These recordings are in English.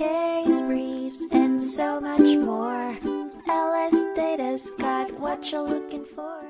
case briefs, and so much more. LS Data's got what you're looking for.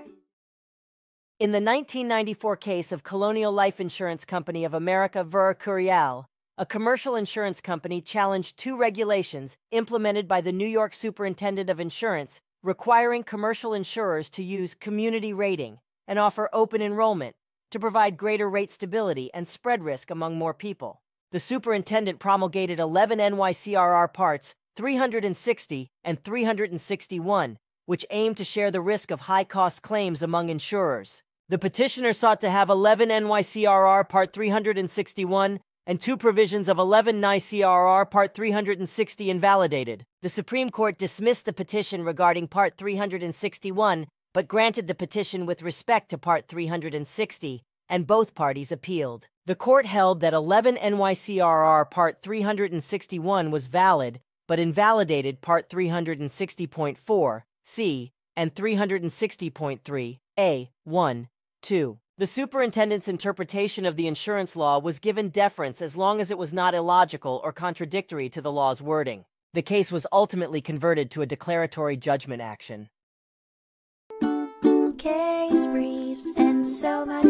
In the 1994 case of Colonial Life Insurance Company of America Ver Curiale, a commercial insurance company challenged two regulations implemented by the New York Superintendent of Insurance requiring commercial insurers to use community rating and offer open enrollment to provide greater rate stability and spread risk among more people. The superintendent promulgated 11 NYCRR parts 360 and 361, which aimed to share the risk of high cost claims among insurers. The petitioner sought to have 11 NYCRR Part 361 and two provisions of 11 NYCRR Part 360 invalidated. The Supreme Court dismissed the petition regarding Part 361, but granted the petition with respect to Part 360, and both parties appealed. The court held that 11 NYCRR Part 361 was valid, but invalidated Part 360.4, C, and 360.3, A, 1, 2. The superintendent's interpretation of the insurance law was given deference as long as it was not illogical or contradictory to the law's wording. The case was ultimately converted to a declaratory judgment action. Case briefs, and so much.